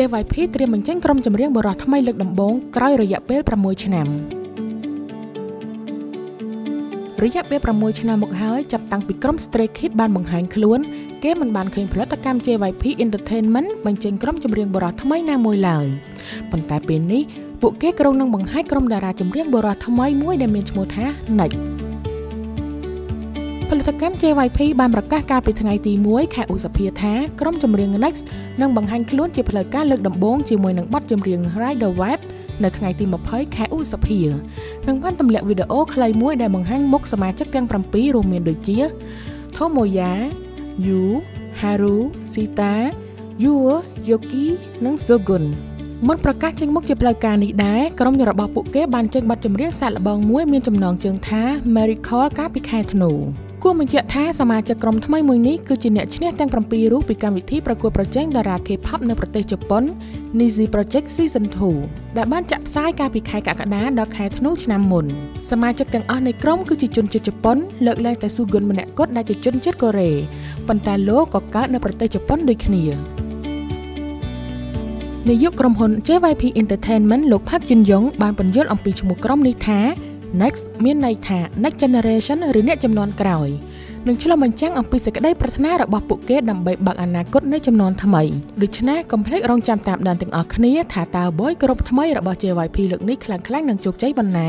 JYP ត្រៀមបញ្ចេញក្រុមចម្រៀងបរិះថ្មីលើកដំបូងក្រោយរយៈពេល6ឆ្នាំរយៈពេល6ឆ្នាំមកហើយចាប់តាំងពីក្រុម Stray Kids បានបង្ហាញខ្លួនគេមិនបានឃើញផលិតកម្ម JYP Entertainment បញ្ចេញក្រុមចម្រៀងបរិះថ្មីណាមួយឡើយប៉ុន្តែពេលនេះពួកគេក្រុងនឹងបង្ហាញក្រុមតារាចម្រៀងបរិះថ្មីមួយដែលមានឈ្មោះថា Next ផលិតកម្ម JYP បានប្រកាសកាលពីថ្ងៃទី1ខែឧសភាថាក្រុមចម្រៀង Next នឹងបង្ហាញខ្លួនជាផ្លូវការលើកដំបូងជាមួយនឹងបទចម្រៀង Rider Web នៅថ្ងៃទី20ខែឧសភានឹងបានទម្លាក់វីដេអូខ្លីមួយដែលបង្ហាញមុខសមាជិកទាំង7រួមមានដូចជា Tomoya, Yu, Haru, Sita, Yuo, Yoki និង Sogun មុនប្រកាសចេញមុខជាផ្លូវការនេះដែរក្រុមរបស់ពួកគេបានចេញបទចម្រៀងសាកល្បងមួយមានចំណងជើងថា Miracle កាលពីខែធ្នូ គួរបញ្ជាក់ថាសមាជិកក្រុមថ្មីមួយនេះគឺជាអ្នកឈ្នះទាំង7រូបពីកម្មវិធីប្រកួតប្រជែងតារា K-pop នៅប្រទេសជប៉ុន Nizi Project Season 2ដែលបានចាក់ផ្សាយកាលពីខែកក្កដាដល់ខែធ្នូឆ្នាំមុនសមាជិកទាំងអស់នៃក្រុមគឺជាជនជាតិជប៉ុនលើកលែងតែ Sugun ម្នាក់គត់ដែលជាជនជាតិកូរ៉េប៉ុន្តែលោកក៏កើតនៅប្រទេសជប៉ុនដូចគ្នានាយកក្រុមហ៊ុន JYP Entertainment លោក Park Jin Young បានបញ្យល់អំពីឈ្មោះក្រុមនេះថា Next មានន័យថា Next Generation ឬអ្នកចំនួនក្រោយនឹងឆ្លុះបញ្ចាំងអំពីសេចក្តីប្រាថ្នារបស់ពួកគេដើម្បីបើកអនាគតនៃចំនួនថ្មីដូច្នេះកុំភ្លេចរងចាំតាមដានទាំងអស់គ្នាថាតើ boy ក្រុមថ្មីរបស់ JYP លើកនេះខ្លាំងៗនឹងជោគជ័យប៉ុណ្ណា